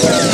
Show.